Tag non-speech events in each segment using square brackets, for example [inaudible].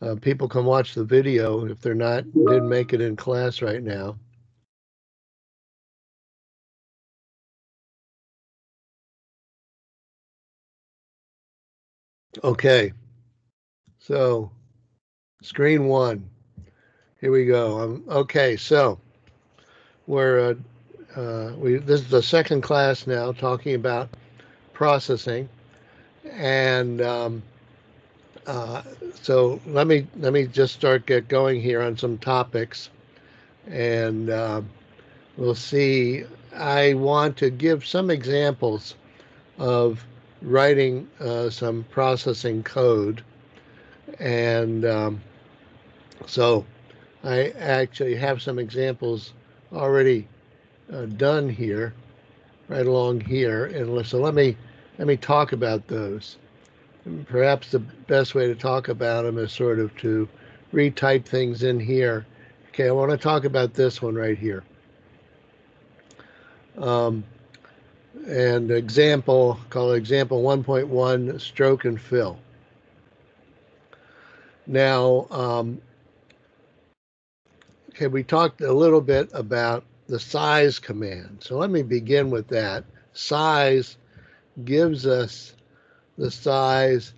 uh, people can watch the video if they're not didn't make it in class right now. Okay, so screen one. Here we go. Um, okay, so we're uh, uh, we this is the second class now talking about processing, and um, uh, so let me let me just start get going here on some topics, and uh, we'll see. I want to give some examples of writing uh, some processing code, and um, so I actually have some examples already uh, done here, right along here, and so let me let me talk about those perhaps the best way to talk about them is sort of to retype things in here. Okay, I want to talk about this one right here. Um, and example, call example 1.1, stroke and fill. Now, um, okay, we talked a little bit about the size command. So let me begin with that. Size gives us the size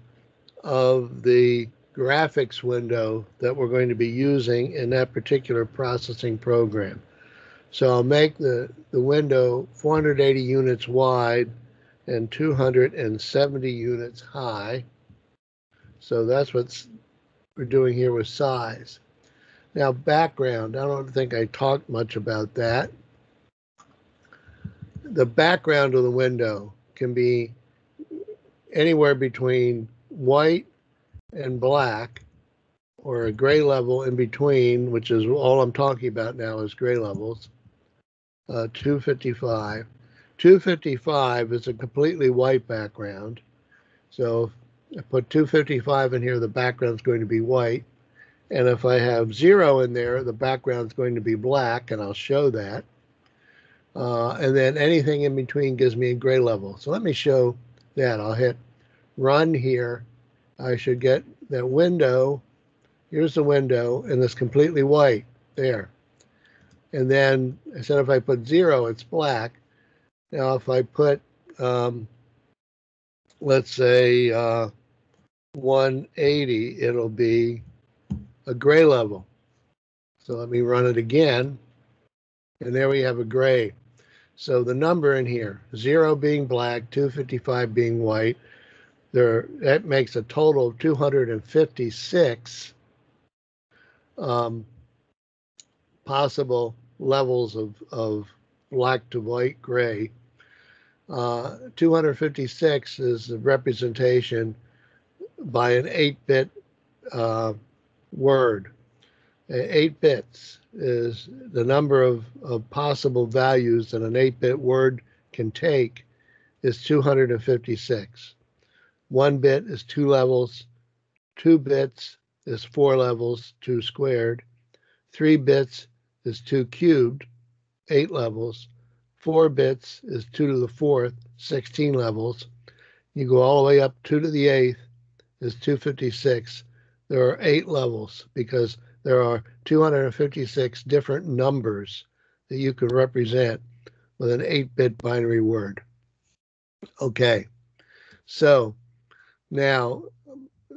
of the graphics window that we're going to be using in that particular processing program. So I'll make the, the window 480 units wide and 270 units high. So that's what we're doing here with size. Now background, I don't think I talked much about that. The background of the window can be anywhere between white and black or a gray level in between, which is all I'm talking about now is gray levels, uh, 255. 255 is a completely white background. So I put 255 in here, the background's going to be white. And if I have zero in there, the background's going to be black, and I'll show that. Uh, and then anything in between gives me a gray level. So let me show that. I'll hit run here. I should get that window. Here's the window, and it's completely white there. And then I said if I put zero, it's black. Now if I put, um, let's say uh, 180, it'll be a gray level. So let me run it again. And there we have a gray. So the number in here, zero being black, 255 being white, there that makes a total of 256 um, possible levels of, of black to white gray. Uh, 256 is the representation by an 8-bit uh, word. 8 bits is the number of, of possible values that an 8-bit word can take is 256. One bit is two levels. Two bits is four levels, two squared. Three bits is two cubed, eight levels. Four bits is two to the fourth, 16 levels. You go all the way up two to the eighth is 256. There are eight levels because there are 256 different numbers that you can represent with an 8 bit binary word. Okay, so now,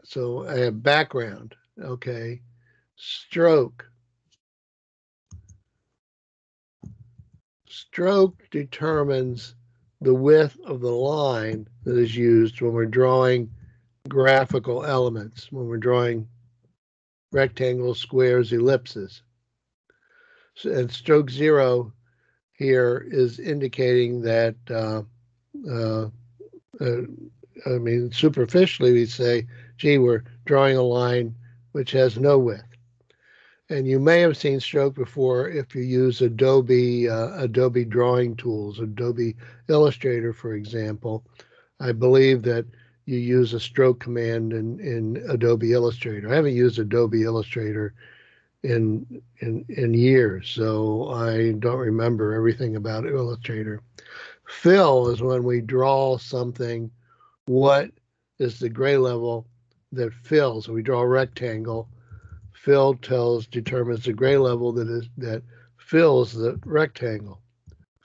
so I have background, okay, stroke. Stroke determines the width of the line that is used when we're drawing graphical elements, when we're drawing rectangles, squares, ellipses. So, and stroke zero here is indicating that uh, uh, uh, I mean, superficially, we say, gee, we're drawing a line which has no width. And you may have seen stroke before if you use Adobe uh, Adobe drawing tools, Adobe Illustrator, for example. I believe that you use a stroke command in, in Adobe Illustrator. I haven't used Adobe Illustrator in in in years, so I don't remember everything about Illustrator. Fill is when we draw something what is the gray level that fills. We draw a rectangle. Fill tells determines the gray level that is that fills the rectangle.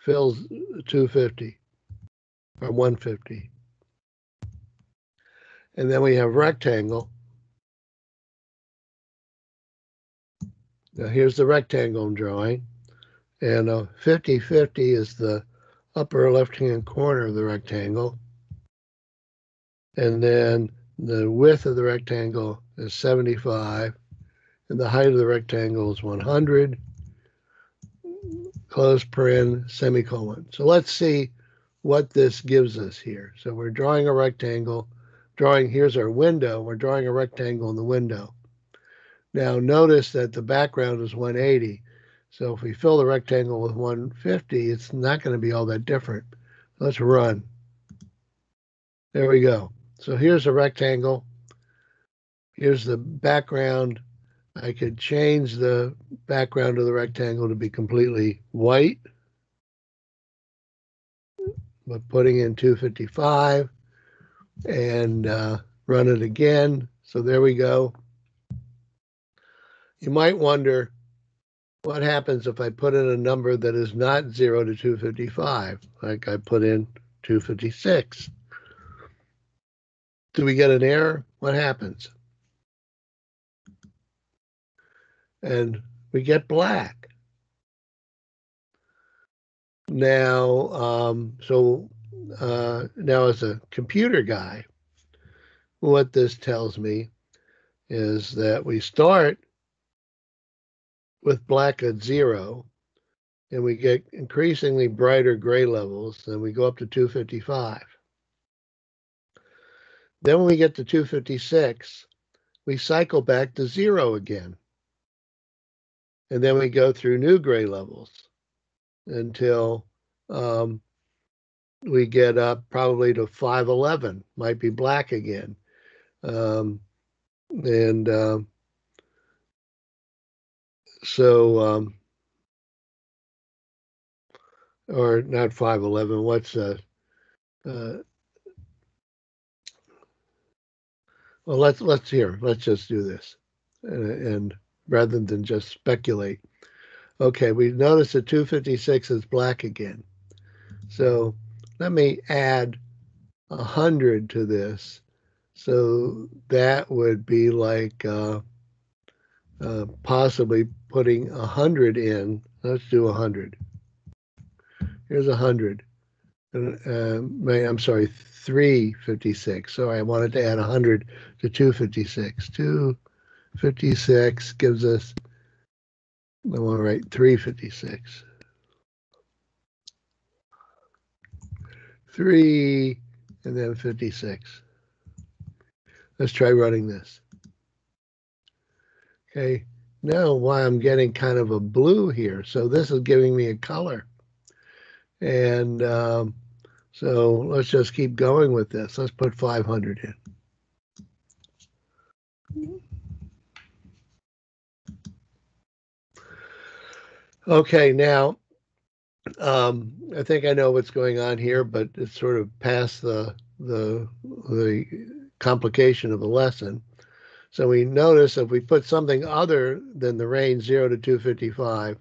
Fills 250 or 150. And then we have rectangle. Now here's the rectangle I'm drawing. And uh, a 50-50 is the upper left-hand corner of the rectangle. And then the width of the rectangle is 75. And the height of the rectangle is 100. Close paren, semicolon. So let's see what this gives us here. So we're drawing a rectangle drawing, here's our window. We're drawing a rectangle in the window. Now notice that the background is 180. So if we fill the rectangle with 150, it's not going to be all that different. Let's run. There we go. So here's a rectangle. Here's the background. I could change the background of the rectangle to be completely white But putting in 255 and uh, run it again. So there we go. You might wonder what happens if I put in a number that is not 0 to 255, like I put in 256. Do we get an error? What happens? And we get black. Now, um, so uh, now as a computer guy, what this tells me is that we start with black at zero and we get increasingly brighter gray levels and we go up to 255. Then when we get to 256, we cycle back to zero again. And then we go through new gray levels until um, we get up probably to 511 might be black again. Um, and uh, so um, or not 511 what's uh, uh well let's let's hear let's just do this and, and rather than just speculate. Okay we notice that 256 is black again. So let me add a hundred to this. So that would be like uh, uh, possibly putting a hundred in. Let's do a hundred. Here's a hundred. Uh, I'm sorry, 356. So I wanted to add 100 to 256. 256 gives us, I want to write 356. 3, and then 56. Let's try running this. Okay, now why I'm getting kind of a blue here. So this is giving me a color. And um, so let's just keep going with this. Let's put 500 in. Okay, now um, I think I know what's going on here, but it's sort of past the the the complication of the lesson. So we notice if we put something other than the range 0 to 255,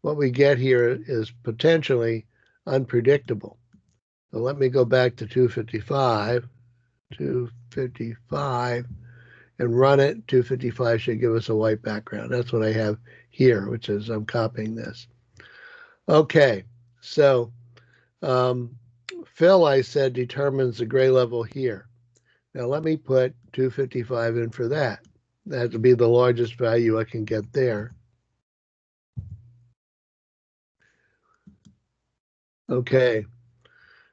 what we get here is potentially unpredictable. So let me go back to 255, 255, and run it. 255 should give us a white background. That's what I have here, which is I'm copying this. Okay, so um, fill, I said, determines the gray level here. Now let me put 255 in for that. That would be the largest value I can get there. Okay,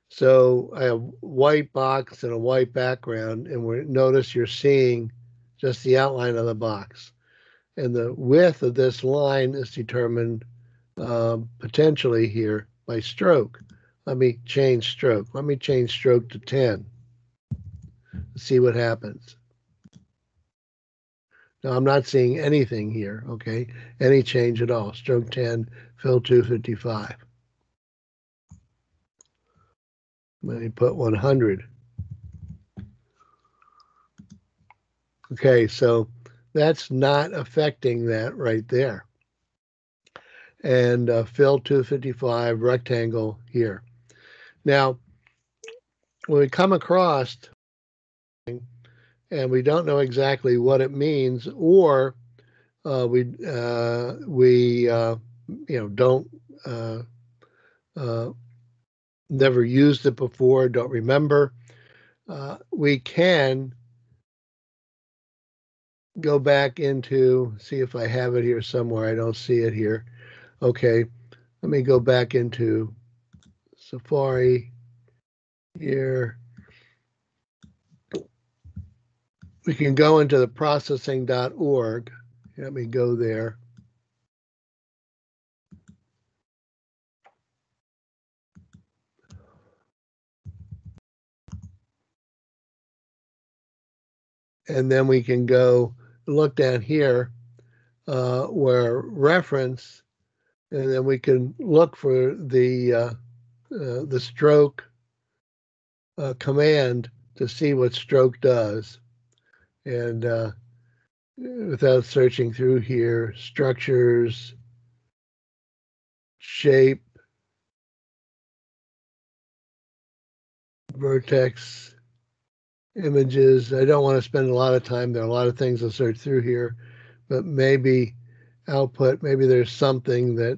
so I have white box and a white background, and we notice you're seeing just the outline of the box. And the width of this line is determined um, potentially here by stroke. Let me change stroke. Let me change stroke to 10. See what happens. Now I'm not seeing anything here, okay? Any change at all. Stroke 10, fill 255. Let me put 100. Okay, so that's not affecting that right there. And uh, fill 255 rectangle here. Now, when we come across and we don't know exactly what it means, or uh, we uh, we uh, you know don't uh, uh, never used it before, don't remember, uh, we can go back into see if I have it here somewhere. I don't see it here. Okay, let me go back into Safari here. We can go into the processing.org. Let me go there. And then we can go look down here uh, where reference, and then we can look for the uh, uh, the stroke uh, command to see what stroke does. And uh, without searching through here, structures, shape, vertex, images. I don't want to spend a lot of time. There are a lot of things to search through here, but maybe output, maybe there's something that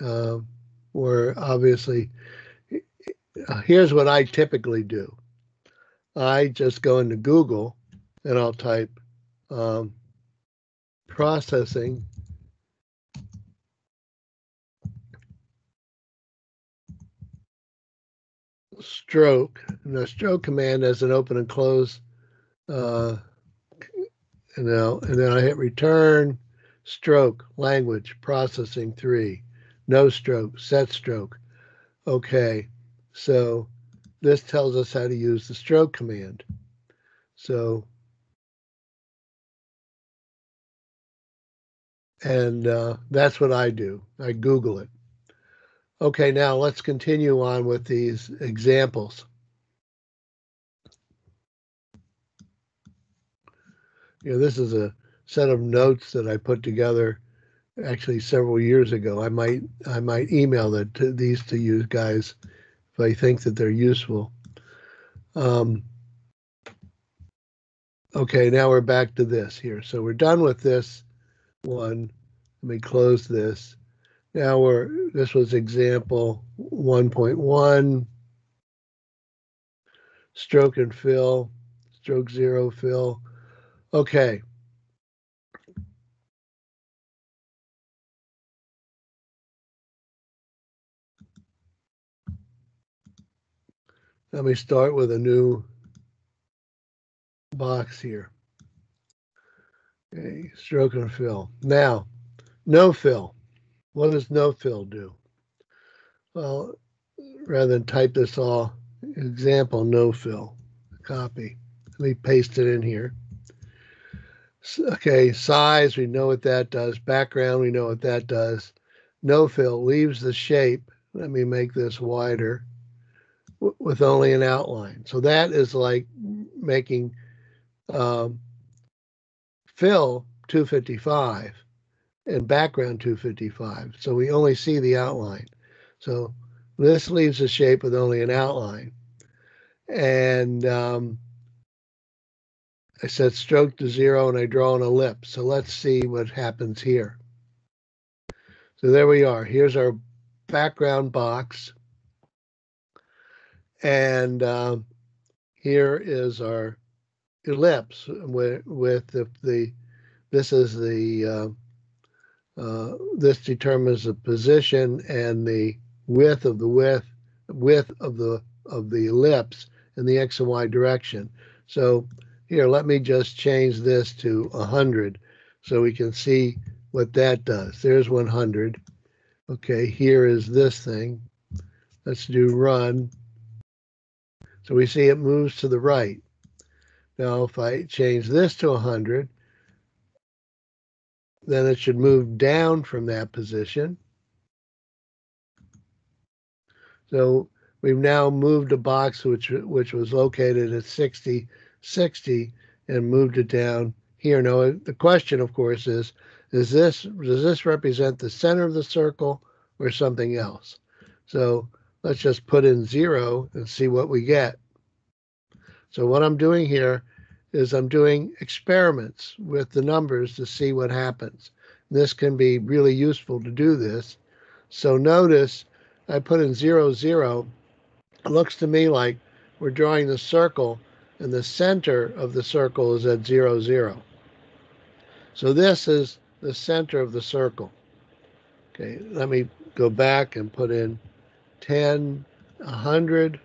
uh, where obviously, here's what I typically do. I just go into Google and I'll type um, processing stroke. And the stroke command has an open and close. Uh, and now, and then I hit return, stroke, language, processing three, no stroke, set stroke. Okay, so this tells us how to use the stroke command. So, and uh, that's what I do. I Google it. Okay, now let's continue on with these examples. You know, this is a set of notes that I put together actually several years ago. I might I might email that to these to you guys if I think that they're useful. Um, okay, now we're back to this here. So we're done with this one. Let me close this. Now we're, this was example 1.1, stroke and fill, stroke zero fill. Okay. Let me start with a new box here. Okay, stroke and fill. Now, no fill. What does no fill do? Well, rather than type this all, example no fill, copy. Let me paste it in here. Okay, size, we know what that does. Background, we know what that does. No fill leaves the shape. Let me make this wider with only an outline. So that is like making um, fill 255 and background 255. So we only see the outline. So this leaves the shape with only an outline. And um, I set stroke to zero and I draw an ellipse. So let's see what happens here. So there we are. Here's our background box. And um, here is our ellipse with, with the, the this is the uh, uh, this determines the position and the width of the width width of the of the ellipse in the x and y direction. So here, let me just change this to 100 so we can see what that does. There's 100. Okay, here is this thing. Let's do run. So we see it moves to the right. Now, if I change this to 100, then it should move down from that position. So we've now moved a box which which was located at 60, 60 and moved it down here. Now, the question, of course, is, is this, does this represent the center of the circle or something else? So let's just put in zero and see what we get. So what I'm doing here is I'm doing experiments with the numbers to see what happens. This can be really useful to do this. So notice I put in zero, zero. It looks to me like we're drawing the circle and the center of the circle is at zero, zero. So this is the center of the circle. Okay, let me go back and put in 10, 100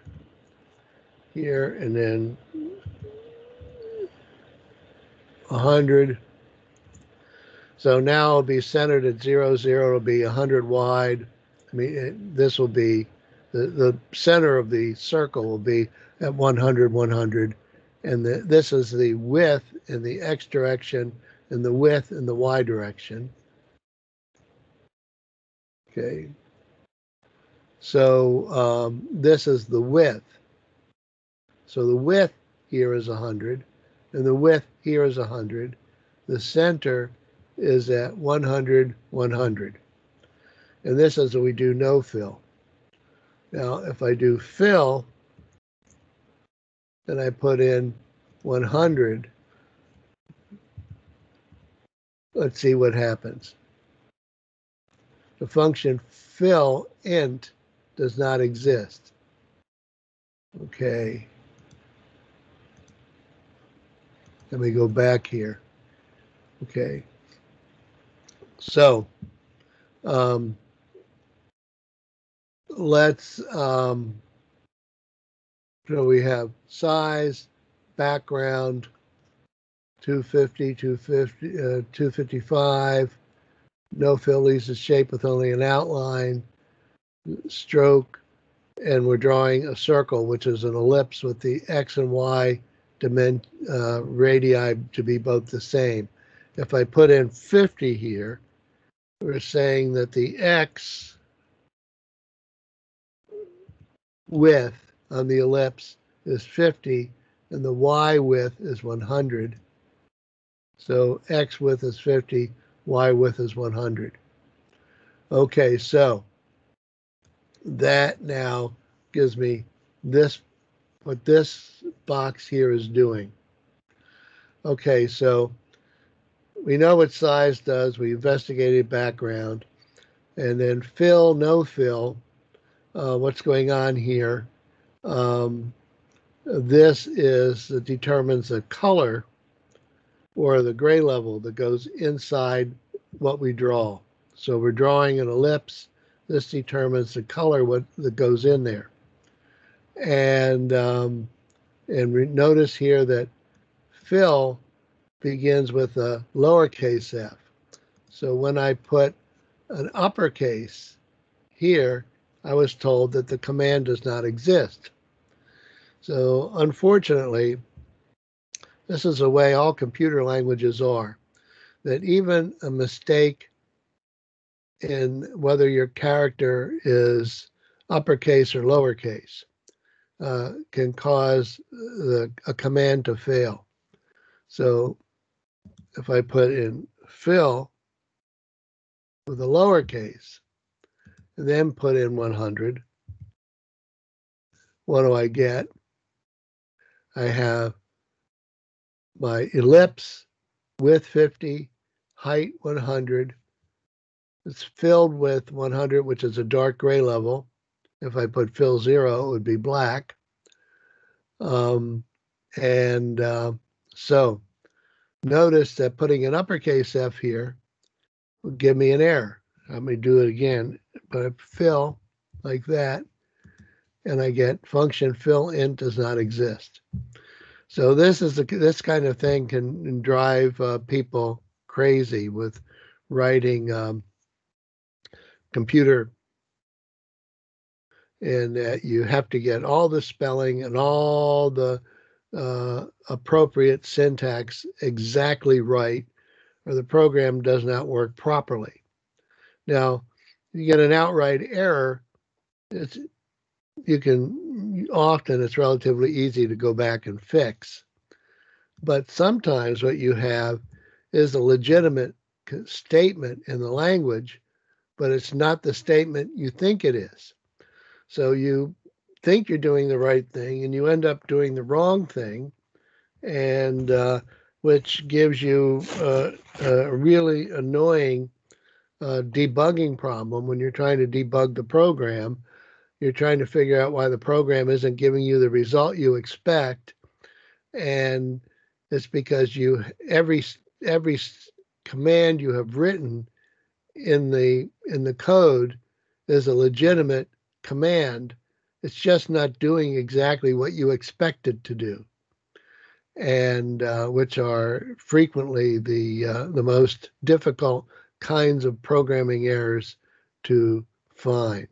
here, and then 100. So now it'll be centered at 0, 0. It'll be 100 wide. I mean, it, this will be the, the center of the circle will be at 100, 100. And the, this is the width in the x direction and the width in the y direction. Okay. So um, this is the width. So the width here is 100, and the width here is 100. The center is at 100, 100. And this is what we do no fill. Now, if I do fill, then I put in 100. Let's see what happens. The function fill int does not exist. Okay. Let me go back here. Okay. So, um, let's, um, so we have size, background, 250, 250, uh, 255, no fill leaves a shape with only an outline, stroke, and we're drawing a circle, which is an ellipse with the x and y dimen uh, radii to be both the same. If I put in 50 here, we're saying that the x width on the ellipse is 50 and the y width is 100. So x width is 50, y width is 100. Okay, so that now gives me this, what this box here is doing. Okay, so we know what size does. We investigated background. And then fill, no fill, uh, what's going on here. Um, this is that determines the color or the gray level that goes inside what we draw. So we're drawing an ellipse this determines the color what that goes in there. And um, and notice here that fill begins with a lowercase f. So when I put an uppercase here, I was told that the command does not exist. So unfortunately, this is the way all computer languages are, that even a mistake in whether your character is uppercase or lowercase uh, can cause the, a command to fail. So if I put in fill with a lowercase, and then put in 100, what do I get? I have my ellipse width 50, height 100, it's filled with 100, which is a dark gray level. If I put fill zero, it would be black. Um, and uh, so notice that putting an uppercase F here would give me an error. Let me do it again. But I fill like that, and I get function fill int does not exist. So this is this kind of thing can drive uh, people crazy with writing um, computer and that you have to get all the spelling and all the uh, appropriate syntax exactly right, or the program does not work properly. Now, you get an outright error. It's you can often it's relatively easy to go back and fix. But sometimes what you have is a legitimate statement in the language, but it's not the statement you think it is. So you think you're doing the right thing and you end up doing the wrong thing, and uh, which gives you uh, a really annoying uh, debugging problem when you're trying to debug the program. You're trying to figure out why the program isn't giving you the result you expect, and it's because you every every command you have written in the in the code is a legitimate command it's just not doing exactly what you expect it to do, and uh, which are frequently the uh, the most difficult kinds of programming errors to find.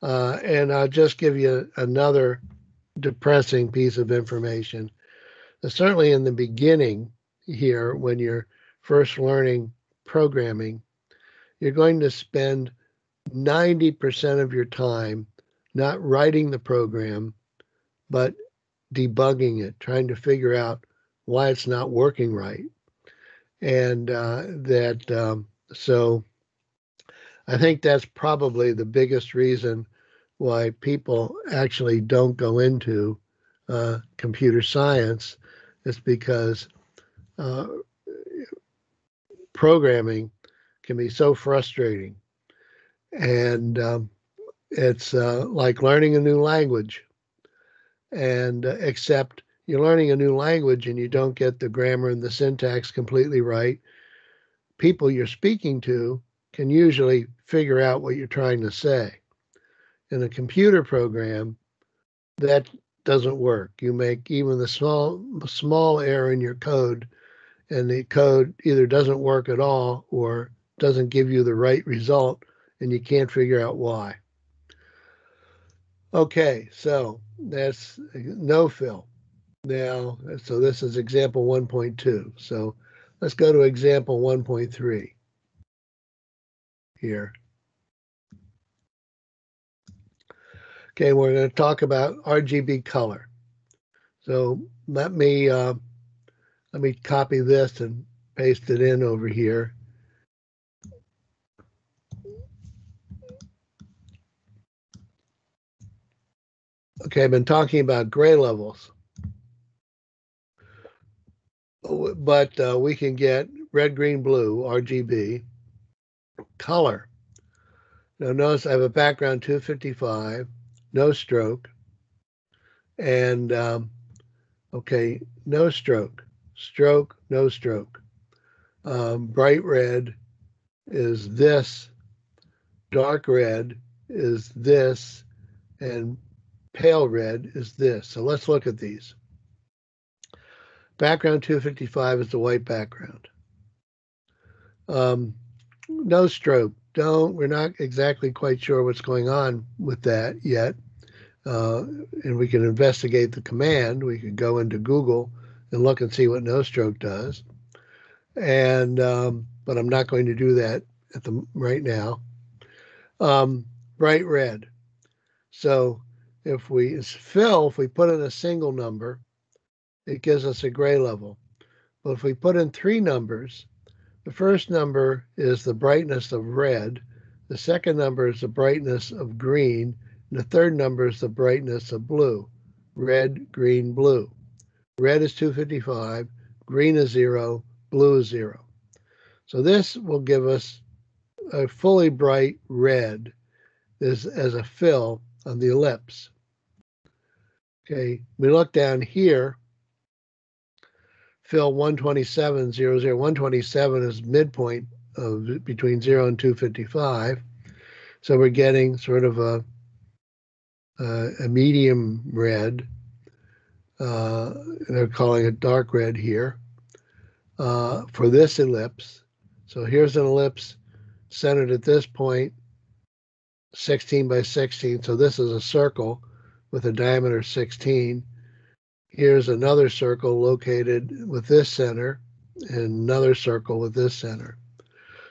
Uh, and I'll just give you another depressing piece of information. Certainly, in the beginning here, when you're first learning programming, you're going to spend 90% of your time not writing the program, but debugging it, trying to figure out why it's not working right. And uh, that, um, so I think that's probably the biggest reason why people actually don't go into uh, computer science is because uh, programming can be so frustrating. And um, it's uh, like learning a new language, and uh, except you're learning a new language and you don't get the grammar and the syntax completely right. People you're speaking to can usually figure out what you're trying to say. In a computer program, that doesn't work. You make even the small small error in your code, and the code either doesn't work at all or doesn't give you the right result, and you can't figure out why. Okay, so that's no fill. Now, so this is example 1.2. So let's go to example 1.3 here. Okay, we're going to talk about RGB color. So let me uh, let me copy this and paste it in over here. Okay, I've been talking about gray levels, but uh, we can get red, green, blue, RGB, color. Now notice I have a background 255, no stroke, and um, okay, no stroke, stroke, no stroke. Um, bright red is this, dark red is this, and pale red is this. So let's look at these. Background 255 is the white background. Um, no stroke. Don't. We're not exactly quite sure what's going on with that yet. Uh, and we can investigate the command. We can go into Google and look and see what no stroke does. And um, but I'm not going to do that at the right now. Um, bright red. So if we fill, if we put in a single number, it gives us a gray level. But if we put in three numbers, the first number is the brightness of red, the second number is the brightness of green, and the third number is the brightness of blue. Red, green, blue. Red is 255, green is zero, blue is zero. So this will give us a fully bright red as, as a fill on the ellipse. Okay, we look down here, fill 127, 0, 0. 127 is midpoint of between 0 and 255. So we're getting sort of a, a, a medium red. Uh, they're calling it dark red here uh, for this ellipse. So here's an ellipse centered at this point, 16 by 16. So this is a circle with a diameter 16. Here's another circle located with this center and another circle with this center.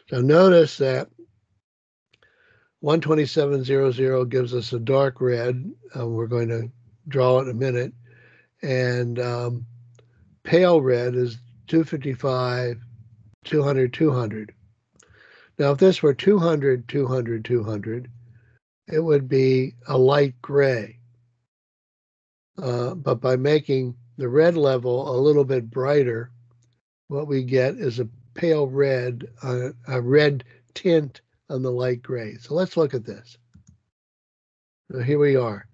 So notice that 12700 gives us a dark red. Uh, we're going to draw it in a minute. And um, pale red is 255, 200, 200. Now, if this were 200, 200, 200, it would be a light gray. Uh, but by making the red level a little bit brighter, what we get is a pale red, uh, a red tint on the light gray. So let's look at this. Now here we are.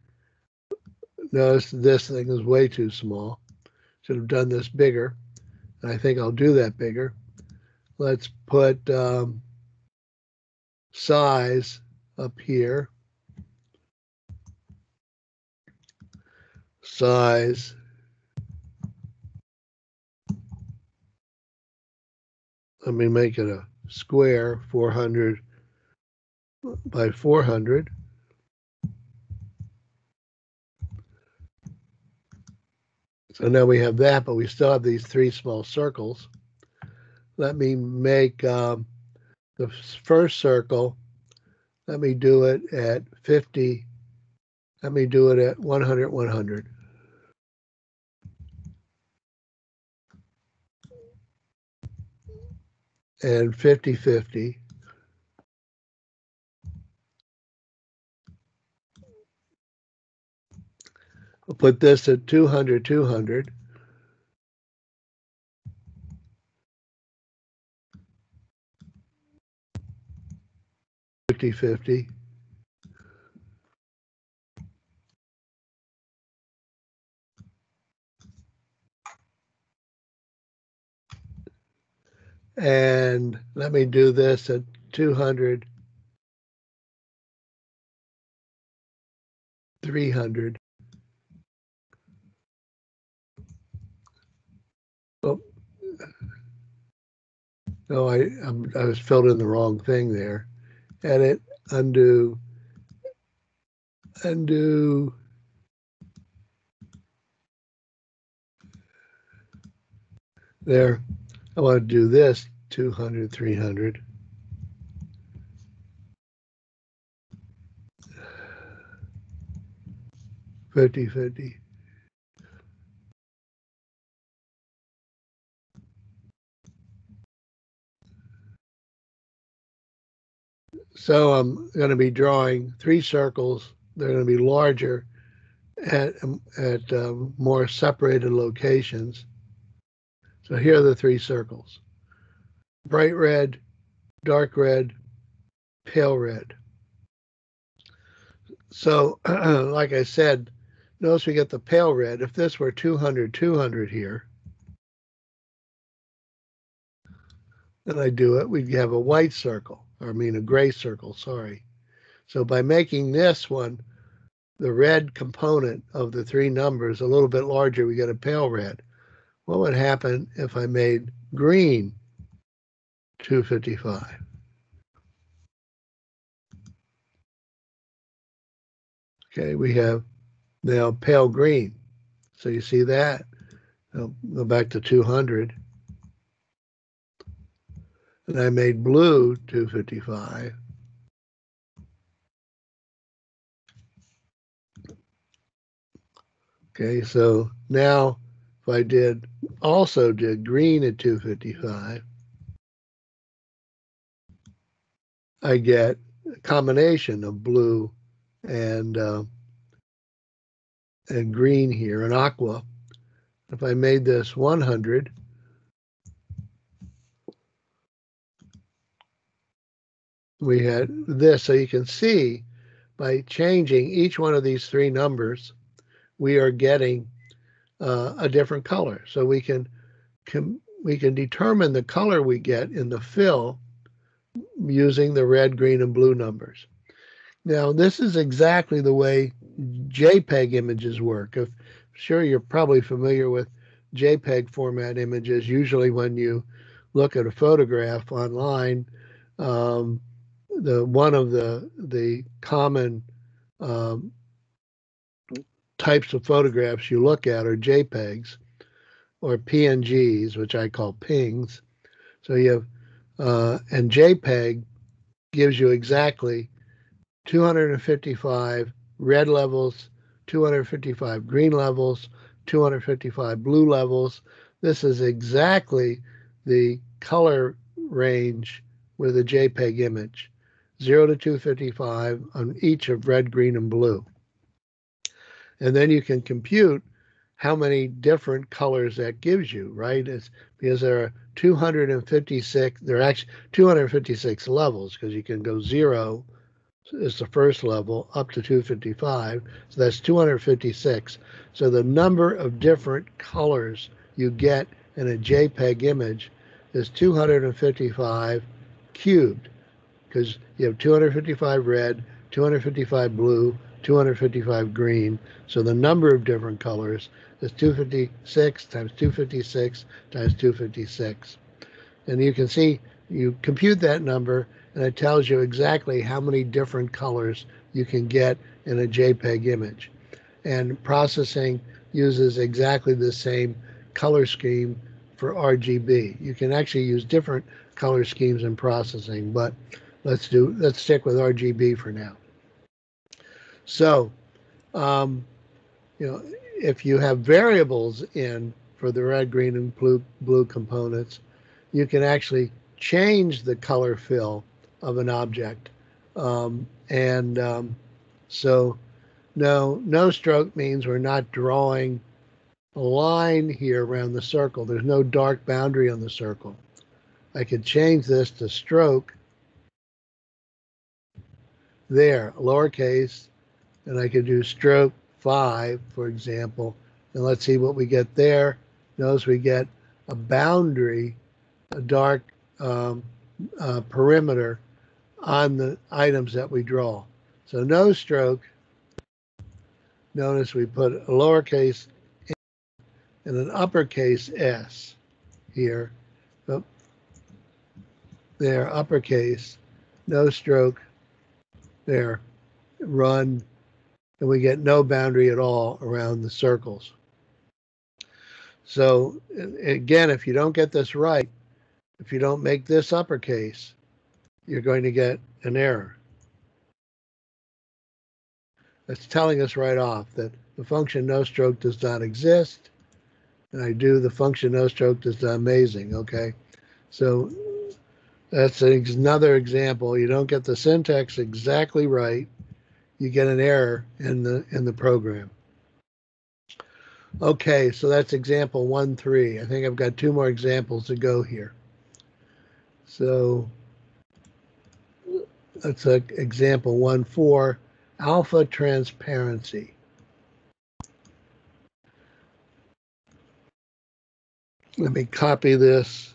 Notice this thing is way too small. Should have done this bigger. And I think I'll do that bigger. Let's put um, size up here. Size. Let me make it a square, 400 by 400. So now we have that, but we still have these three small circles. Let me make um, the first circle, let me do it at 50. Let me do it at 100, 100. And 50, 50. We'll put this at 200, 200. Fifty fifty. And let me do this at 200, 300. Oh, no, I I'm, I was filled in the wrong thing there. Edit, undo, undo. There, I want to do this 200, 300. Fifty, fifty. So I'm going to be drawing three circles. They're going to be larger at, at um, more separated locations. So here are the three circles. Bright red, dark red, pale red. So [clears throat] like I said, notice we get the pale red. If this were 200, 200 here, and I do it, we'd have a white circle or I mean a gray circle, sorry. So by making this one, the red component of the three numbers a little bit larger, we get a pale red. What would happen if I made green 255? Okay, we have now pale green. So you see that? I'll go back to 200 and I made blue 255. Okay, so now if I did also did green at 255, I get a combination of blue and uh, and green here, an aqua. If I made this 100, we had this. So you can see by changing each one of these three numbers, we are getting uh, a different color. So we can, can we can determine the color we get in the fill using the red, green, and blue numbers. Now, this is exactly the way JPEG images work. If I'm sure you're probably familiar with JPEG format images. Usually, when you look at a photograph online, um, the one of the the common um, types of photographs you look at are JPEGs or PNGs, which I call pings. So you have uh, and JPEG gives you exactly 255 red levels, 255 green levels, 255 blue levels. this is exactly the color range with a JPEG image, 0 to 255 on each of red, green, and blue. And then you can compute how many different colors that gives you, right? It's because there are 256, there are actually 256 levels because you can go zero is the first level up to 255. So that's 256. So the number of different colors you get in a JPEG image is 255 cubed because you have 255 red, 255 blue, 255 green. So the number of different colors is 256 times 256 times 256. And you can see, you compute that number and it tells you exactly how many different colors you can get in a JPEG image. And processing uses exactly the same color scheme for RGB. You can actually use different color schemes in processing, but let's do let's stick with RGB for now. So, um, you know, if you have variables in for the red, green, and blue blue components, you can actually change the color fill of an object. Um, and um, so no, no stroke means we're not drawing a line here around the circle. There's no dark boundary on the circle. I could change this to stroke there, lowercase, and I could do stroke 5, for example, and let's see what we get there. Notice we get a boundary, a dark um, uh, perimeter on the items that we draw. So no stroke. Notice we put a lowercase and an uppercase s here. Oh, there, uppercase, no stroke, there, run, and we get no boundary at all around the circles. So again, if you don't get this right, if you don't make this uppercase, you're going to get an error. That's telling us right off that the function no stroke does not exist. And I do the function no stroke does not amazing. Okay. So that's another example. You don't get the syntax exactly right. You get an error in the in the program. Okay, so that's example one, three. I think I've got two more examples to go here. So that's an example one for alpha transparency. Let me copy this.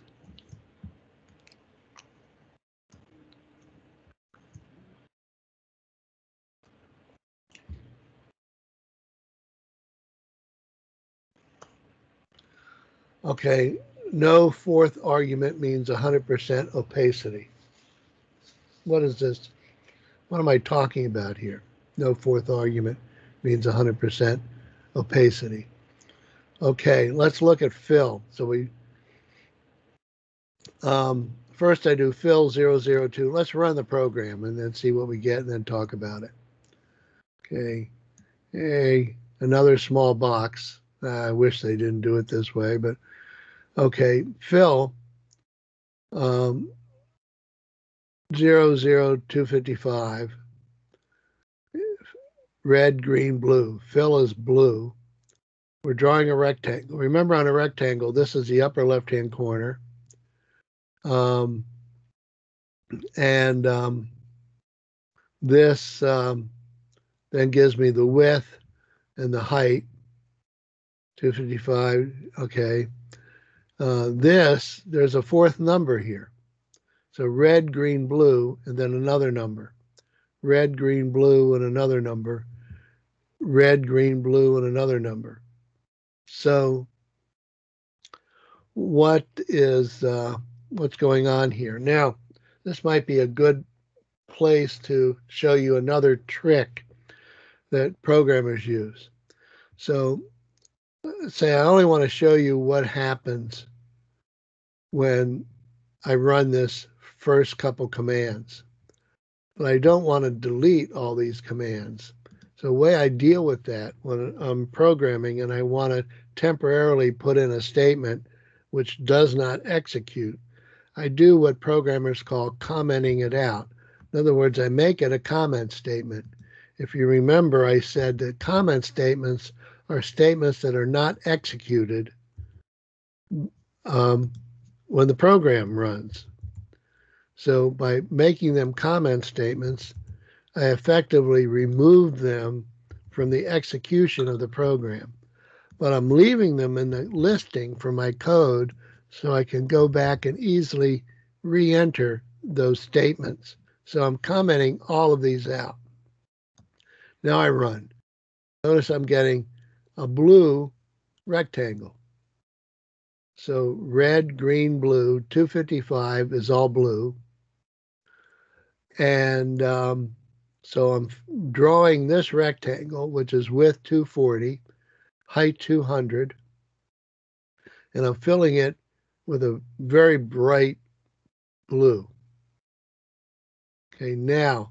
Okay, no fourth argument means 100% opacity. What is this? What am I talking about here? No fourth argument means 100% opacity. Okay, let's look at fill. So we, um, first I do fill 002. Let's run the program and then see what we get and then talk about it. Okay, hey, another small box. I wish they didn't do it this way, but okay, fill, um, zero zero two fifty five. Red, green, blue. Fill is blue. We're drawing a rectangle. Remember on a rectangle, this is the upper left-hand corner. Um, and um, this um, then gives me the width and the height. 255, okay. Uh, this, there's a fourth number here. So red, green, blue, and then another number. Red, green, blue, and another number. Red, green, blue, and another number. So what is uh, what's going on here? Now, this might be a good place to show you another trick that programmers use. So say I only want to show you what happens when I run this first couple commands. But I don't want to delete all these commands. So the way I deal with that when I'm programming and I want to temporarily put in a statement which does not execute, I do what programmers call commenting it out. In other words, I make it a comment statement. If you remember, I said that comment statements are statements that are not executed um, when the program runs. So by making them comment statements, I effectively remove them from the execution of the program. But I'm leaving them in the listing for my code so I can go back and easily re-enter those statements. So I'm commenting all of these out. Now I run. Notice I'm getting a blue rectangle. So red, green, blue, 255 is all blue. And um, so I'm drawing this rectangle, which is width 240, height 200, and I'm filling it with a very bright blue. Okay, now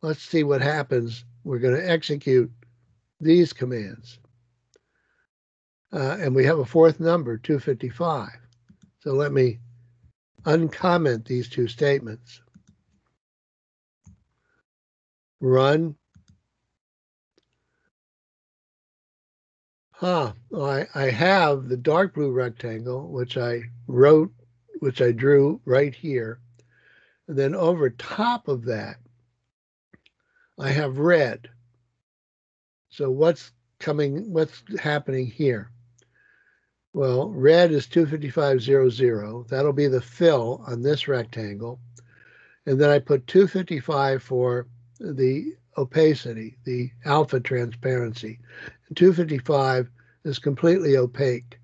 let's see what happens. We're going to execute these commands. Uh, and we have a fourth number, 255. So let me uncomment these two statements. Run. Huh, I, I have the dark blue rectangle, which I wrote, which I drew right here. And then over top of that, I have red. So what's coming, what's happening here? Well, red is 255.00. That'll be the fill on this rectangle. And then I put 255 for the opacity, the alpha transparency. And 255 is completely opaque.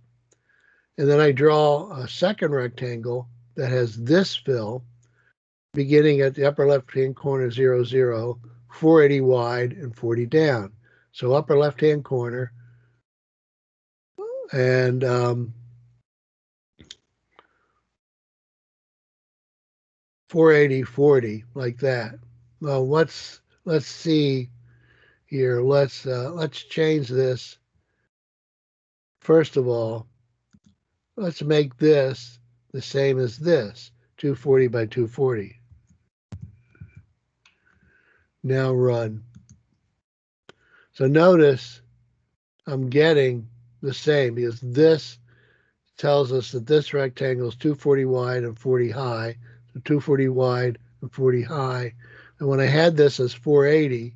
And then I draw a second rectangle that has this fill beginning at the upper left-hand corner 0, 0, 480 wide and 40 down. So upper left-hand corner, and um, 480, 40, like that. Well, let's let's see here. Let's uh, let's change this. First of all, let's make this the same as this, 240 by 240. Now run. So notice I'm getting the same because this tells us that this rectangle is 240 wide and 40 high. So 240 wide and 40 high. And when I had this as 480,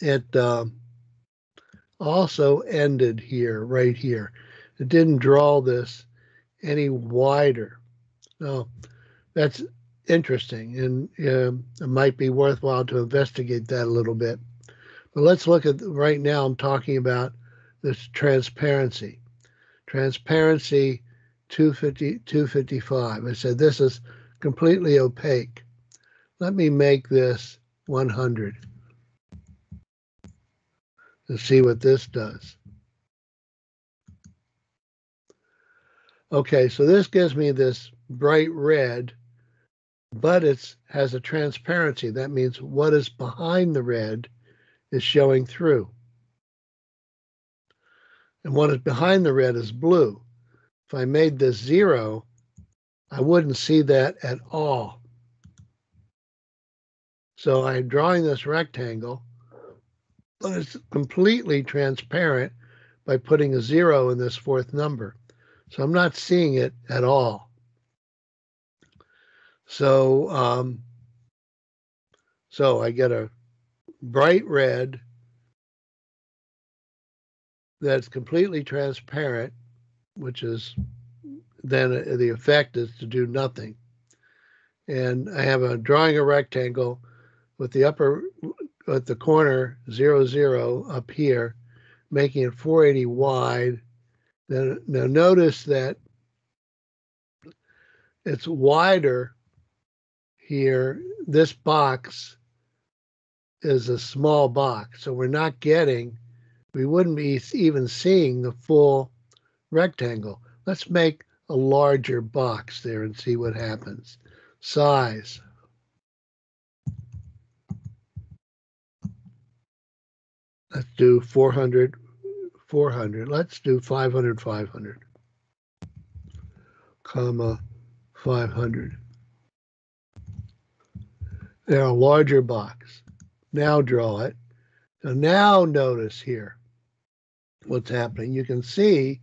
it uh, also ended here, right here. It didn't draw this any wider. Now, that's interesting, and uh, it might be worthwhile to investigate that a little bit. But let's look at right now. I'm talking about this transparency. Transparency 250, 255. I said this is completely opaque. Let me make this 100 and see what this does. Okay, so this gives me this bright red but it has a transparency. That means what is behind the red is showing through. And what is behind the red is blue. If I made this zero, I wouldn't see that at all. So I'm drawing this rectangle, but it's completely transparent by putting a zero in this fourth number. So I'm not seeing it at all. So, um, so I get a bright red that's completely transparent, which is then the effect is to do nothing. And I have a drawing a rectangle with the upper, at the corner zero zero up here, making it 480 wide. Then now notice that it's wider here, this box is a small box. So we're not getting, we wouldn't be even seeing the full rectangle. Let's make a larger box there and see what happens. Size. Let's do 400, 400. Let's do 500, 500, comma, 500. They're a larger box. Now draw it. So now notice here what's happening. You can see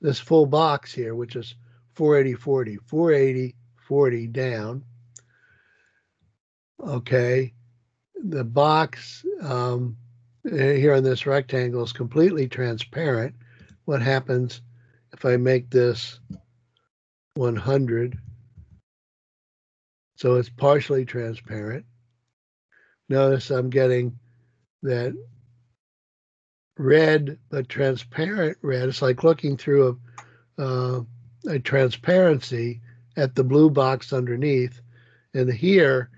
this full box here, which is 480, 40, 480, 40 down. Okay. The box um, here in this rectangle is completely transparent. What happens if I make this 100? So it's partially transparent. Notice I'm getting that red, but transparent red. It's like looking through a, uh, a transparency at the blue box underneath. And here,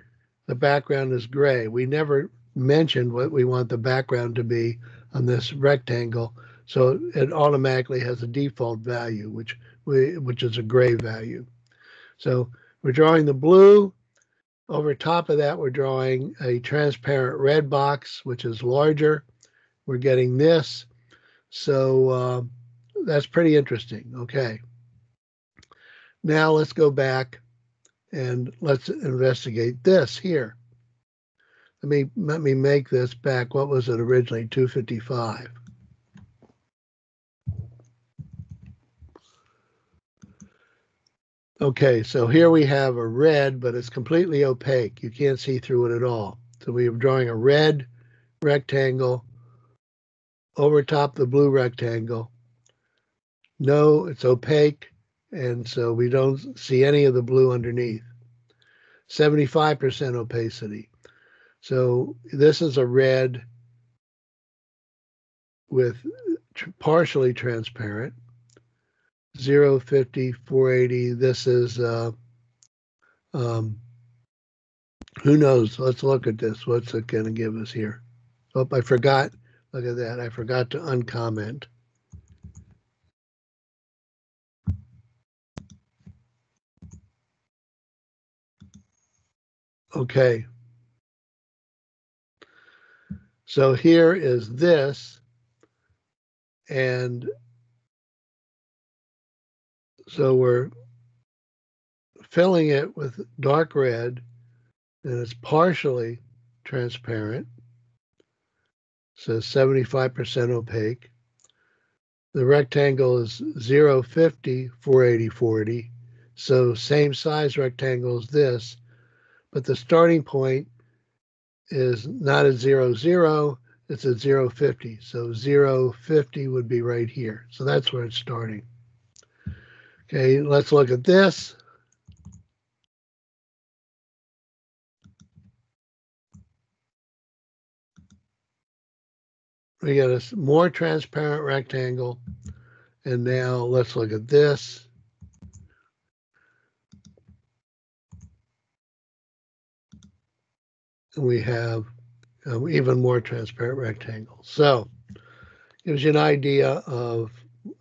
the background is gray. We never mentioned what we want the background to be on this rectangle. So it automatically has a default value, which we, which is a gray value. So we're drawing the blue. Over top of that, we're drawing a transparent red box, which is larger. We're getting this. So uh, that's pretty interesting. Okay. Now let's go back and let's investigate this here. Let me let me make this back. What was it originally? 255. Okay, so here we have a red, but it's completely opaque. You can't see through it at all. So we are drawing a red rectangle over top the blue rectangle. No, it's opaque, and so we don't see any of the blue underneath. 75% opacity. So this is a red with partially transparent. 0, 50, 480. This is, uh, um, who knows? Let's look at this. What's it going to give us here? Oh, I forgot. Look at that. I forgot to uncomment. Okay. So here is this, and so we're filling it with dark red, and it's partially transparent. Says 75% opaque. The rectangle is 0, 50, 480, 40. So same size rectangle as this, but the starting point is not at 0.0; it's at zero fifty. So zero fifty would be right here. So that's where it's starting. Okay, let's look at this. We got a more transparent rectangle. And now let's look at this. we have um, even more transparent rectangles. So gives you an idea of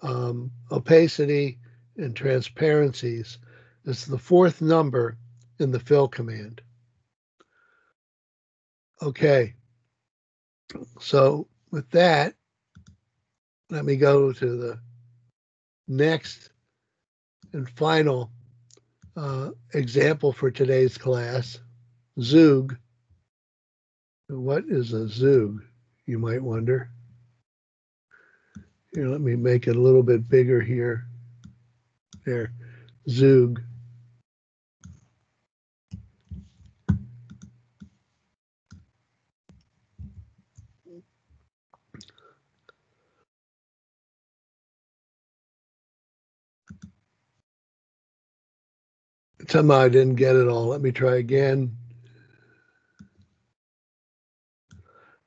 um, opacity and transparencies. is the fourth number in the fill command. Okay, so with that, let me go to the next and final uh, example for today's class, Zoog. What is a Zoog, you might wonder? Here, let me make it a little bit bigger here. There, Zoog. Somehow I didn't get it all. Let me try again.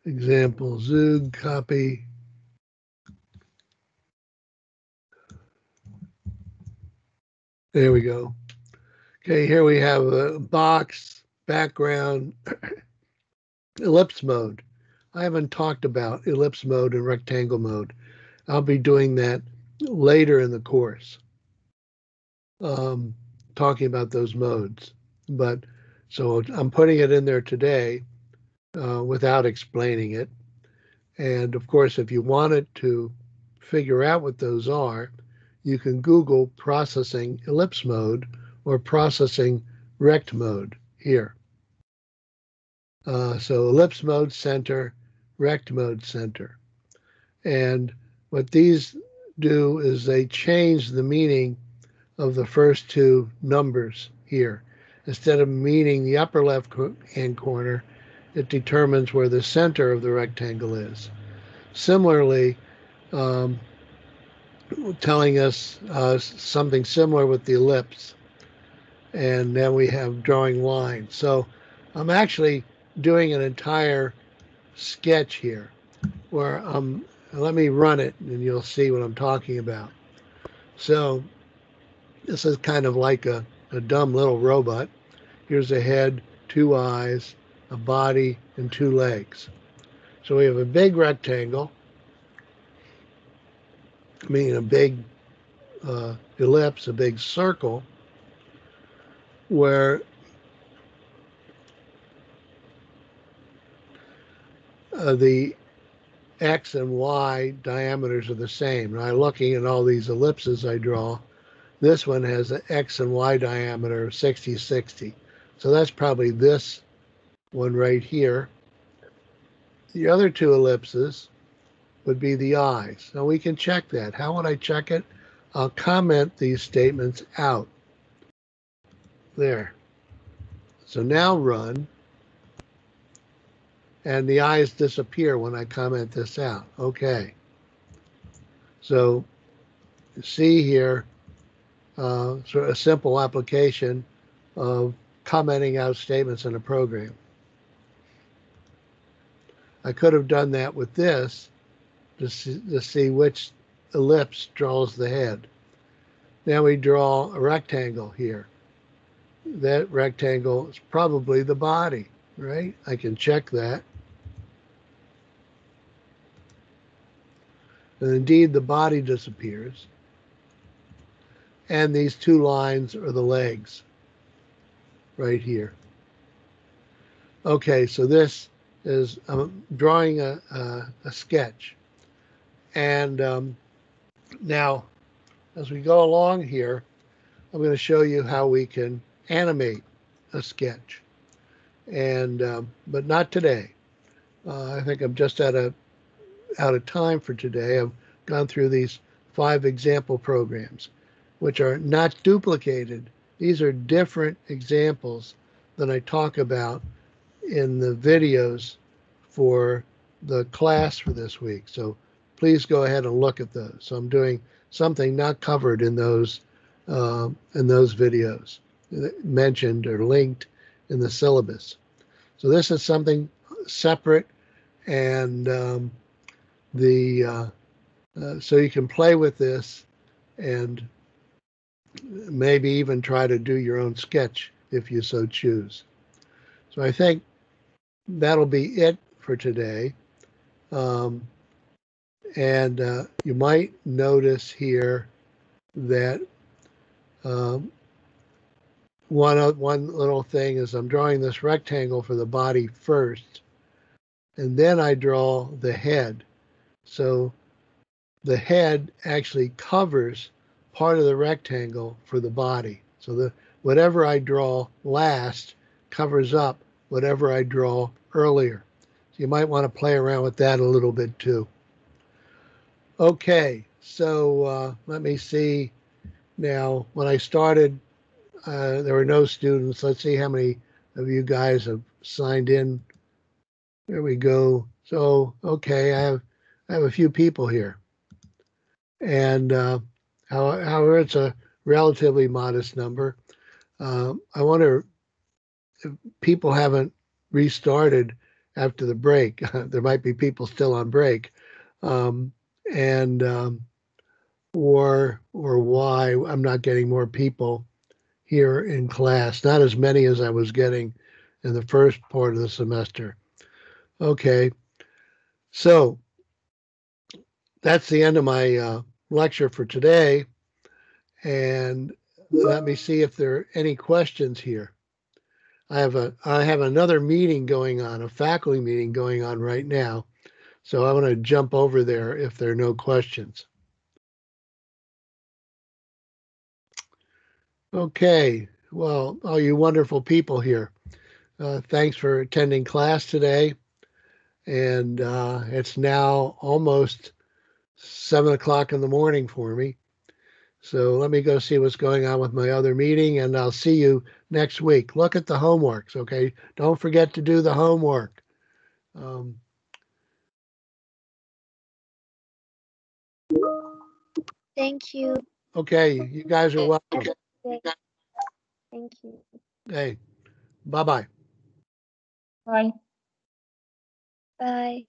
Example, Zoog, copy. There we go. Okay, here we have a box, background, [clears throat] ellipse mode. I haven't talked about ellipse mode and rectangle mode. I'll be doing that later in the course, um, talking about those modes. But so I'm putting it in there today uh, without explaining it. And of course, if you wanted to figure out what those are, you can Google processing ellipse mode or processing rect mode here. Uh, so ellipse mode center, rect mode center. And what these do is they change the meaning of the first two numbers here. Instead of meaning the upper left hand corner, it determines where the center of the rectangle is. Similarly, um, telling us uh, something similar with the ellipse. And then we have drawing lines. So I'm actually doing an entire sketch here where I'm, let me run it and you'll see what I'm talking about. So this is kind of like a, a dumb little robot. Here's a head, two eyes, a body, and two legs. So we have a big rectangle, meaning a big uh, ellipse, a big circle, where uh, the x and y diameters are the same. Now, I looking at all these ellipses I draw, this one has an X and Y diameter of 60, 60. So that's probably this one right here. The other two ellipses would be the eyes. Now we can check that. How would I check it? I'll comment these statements out. There. So now run. And the eyes disappear when I comment this out. Okay. So see here, uh, sort of a simple application of commenting out statements in a program. I could have done that with this to see, to see which ellipse draws the head. Now we draw a rectangle here. That rectangle is probably the body, right? I can check that. And indeed, the body disappears and these two lines are the legs right here. Okay, so this is I'm drawing a, a, a sketch. And um, now, as we go along here, I'm going to show you how we can animate a sketch. And um, but not today. Uh, I think I'm just out of out of time for today. I've gone through these five example programs which are not duplicated. These are different examples that I talk about in the videos for the class for this week. So please go ahead and look at those. So I'm doing something not covered in those uh, in those videos mentioned or linked in the syllabus. So this is something separate, and um, the uh, uh, so you can play with this and maybe even try to do your own sketch if you so choose. So I think that'll be it for today. Um, and uh, you might notice here that um, one, one little thing is I'm drawing this rectangle for the body first, and then I draw the head. So the head actually covers part of the rectangle for the body. So the whatever I draw last covers up whatever I draw earlier. So you might want to play around with that a little bit too. Okay, so uh, let me see. Now, when I started, uh, there were no students. Let's see how many of you guys have signed in. There we go. So, okay, I have I have a few people here, and uh, However, it's a relatively modest number. Um, I wonder if people haven't restarted after the break. [laughs] there might be people still on break, um, and um, or or why I'm not getting more people here in class. Not as many as I was getting in the first part of the semester. Okay, so that's the end of my uh, lecture for today. And let me see if there are any questions here. I have a I have another meeting going on, a faculty meeting going on right now. So I'm going to jump over there if there are no questions. Okay, well, all you wonderful people here, uh, thanks for attending class today. And uh, it's now almost seven o'clock in the morning for me. So let me go see what's going on with my other meeting and I'll see you next week. Look at the homeworks, okay? Don't forget to do the homework. Um, Thank you. okay, you guys are welcome. Thank you. Hey, bye-bye. Bye. Bye.